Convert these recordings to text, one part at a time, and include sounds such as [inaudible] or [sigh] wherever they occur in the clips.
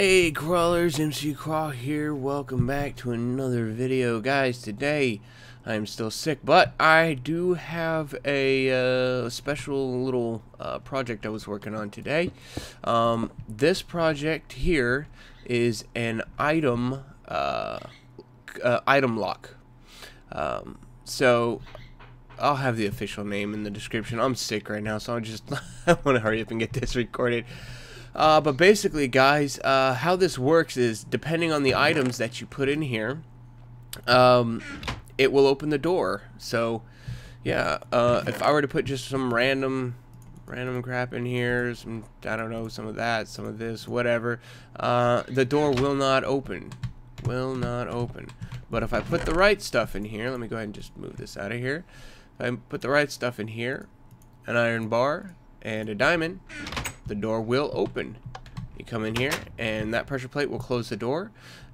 Hey crawlers, mcKrawll here. Welcome back to another video. Guys, today I'm still sick, but I do have a uh, special little uh, project I was working on today. Um, this project here is an item uh, uh item lock. Um, so I'll have the official name in the description. I'm sick right now, so [laughs] I just I want to hurry up and get this recorded. Uh, but basically, guys, uh, how this works is depending on the items that you put in here, um, it will open the door. So, yeah, uh, if I were to put just some random random crap in here, some, I don't know, some of that, some of this, whatever, uh, the door will not open. Will not open. But if I put the right stuff in here, let me go ahead and just move this out of here. If I put the right stuff in here, an iron bar and a diamond, the door will open. You come in here and that pressure plate will close the door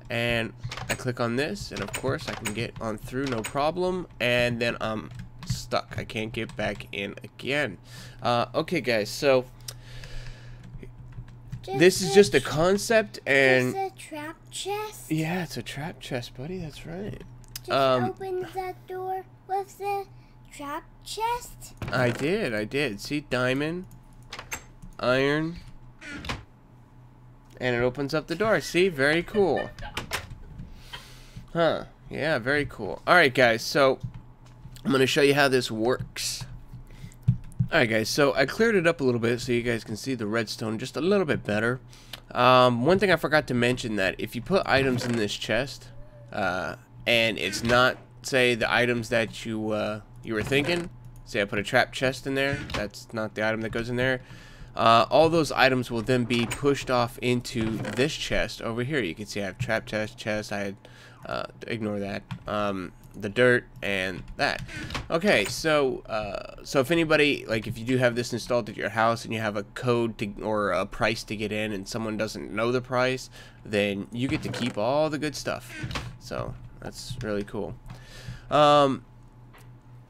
and I click on this and of course I can get on through no problem and then I'm stuck. I can't get back in again. Uh, okay guys, so just this is just a concept and a trap chest. Yeah, it's a trap chest, buddy. That's right. Just um, open that door with the trap chest. I did. I did. See, diamond, iron, and it opens up the door. See, very cool. Huh. Yeah, very cool. Alright, guys, so I'm going to show you how this works. Alright, guys, so I cleared it up a little bit so you guys can see the redstone just a little bit better. Um, one thing I forgot to mention that if you put items in this chest, uh, and it's not, say, the items that you, uh, you were thinking, say I put a trap chest in there, that's not the item that goes in there, uh, all those items will then be pushed off into this chest over here. You can see I have trap chest, chest, I had, uh, ignore that, um, the dirt, and that. Okay, so, uh, so if anybody, like if you do have this installed at your house and you have a code to, or a price to get in and someone doesn't know the price, then you get to keep all the good stuff. So, that's really cool. Um,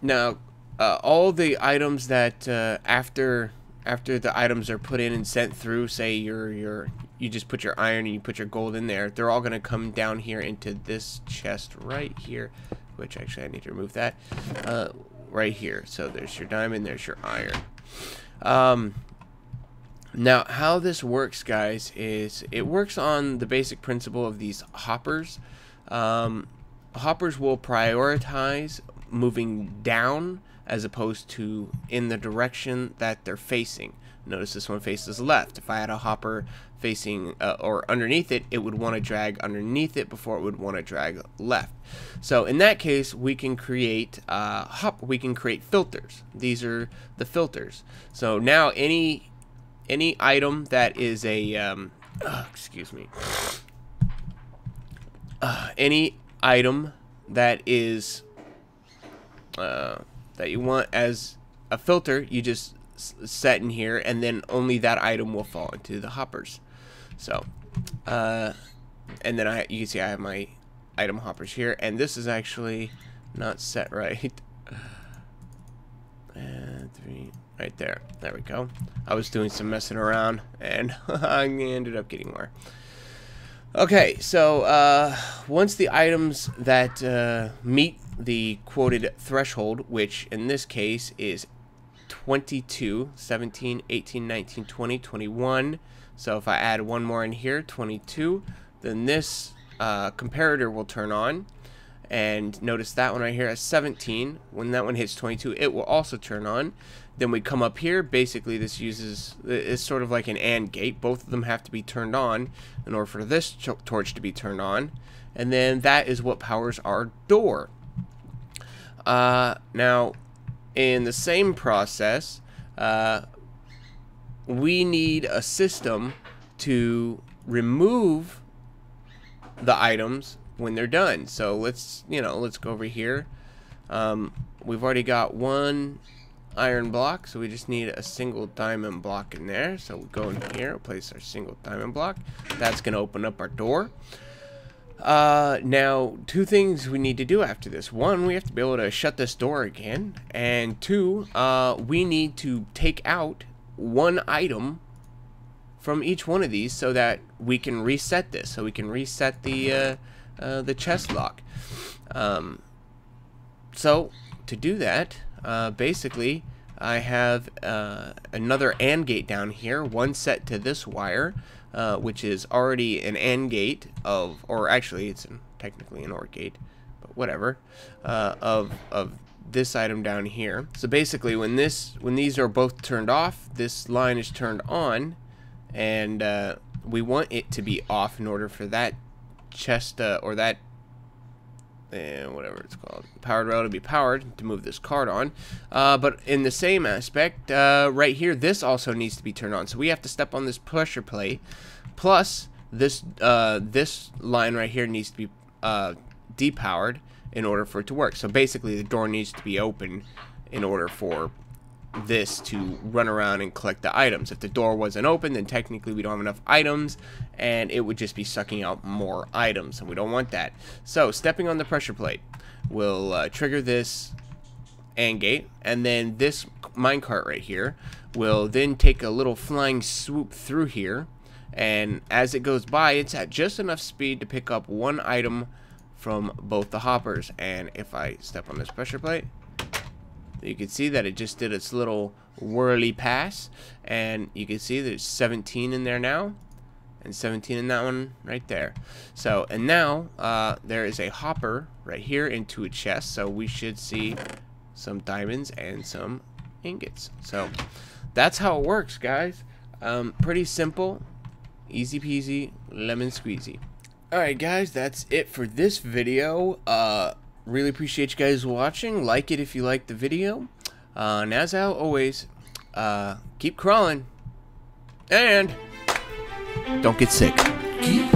now, uh, all the items that, uh, after after the items are put in and sent through, say you're you're you just put your iron and you put your gold in there, they're all gonna come down here into this chest right here, which actually I need to remove that, uh, right here. So there's your diamond, there's your iron. Um, now how this works, guys, is it works on the basic principle of these hoppers. Um, hoppers will prioritize moving down as opposed to in the direction that they're facing. Notice this one faces left. If I had a hopper facing uh, or underneath it, it would want to drag underneath it before it would want to drag left. So in that case, we can create uh, hop. We can create filters. These are the filters. So now any any item that is a um, uh, excuse me, any item that is uh, that you want as a filter, you just set in here, and then only that item will fall into the hoppers. So, uh, and then I, you can see I have my item hoppers here, and this is actually not set right. and three, right there. There we go. I was doing some messing around, and [laughs] I ended up getting more. Okay, so uh, once the items that uh, meet the quoted threshold, which in this case is 22, 17, 18, 19, 20, 21. So if I add one more in here, 22, then this uh, comparator will turn on. And notice that one right here at 17. When that one hits 22, it will also turn on. Then we come up here. Basically, this uses is sort of like an AND gate. Both of them have to be turned on in order for this torch to be turned on. And then that is what powers our door. Uh, now, in the same process, uh, we need a system to remove the items when they're done. So let's, you know, let's go over here. Um, we've already got one iron block, so we just need a single diamond block in there. So we go in here, place our single diamond block. That's going to open up our door. Uh, now, two things we need to do after this. One, we have to be able to shut this door again. And two, uh, we need to take out one item from each one of these so that we can reset this. So we can reset the uh, uh, the chest lock. Um, so to do that, uh, basically, I have uh, another AND gate down here, one set to this wire, uh, which is already an AND gate of, or actually it's an, technically an OR gate, but whatever, uh, of of this item down here. So basically, when this when these are both turned off, this line is turned on, and uh, we want it to be off in order for that chest uh, or that and whatever it's called, powered rail to be powered to move this card on. Uh, but in the same aspect, uh, right here, this also needs to be turned on. So we have to step on this pressure plate. Plus, this uh, this line right here needs to be uh, depowered in order for it to work. So basically, the door needs to be open in order for this to run around and collect the items. If the door wasn't open, then technically we don't have enough items, and it would just be sucking out more items, and we don't want that. So, stepping on the pressure plate will uh, trigger this AND gate, and then this minecart right here will then take a little flying swoop through here, and as it goes by, it's at just enough speed to pick up one item from both the hoppers, and if I step on this pressure plate, you can see that it just did its little whirly pass and you can see there's 17 in there now and 17 in that one right there. So and now uh, there is a hopper right here into a chest so we should see some diamonds and some ingots. So that's how it works guys. Um, pretty simple easy peasy lemon squeezy. Alright guys that's it for this video. Uh, really appreciate you guys watching. Like it if you liked the video. Uh, and as always, uh, keep crawling. And don't get sick. Keep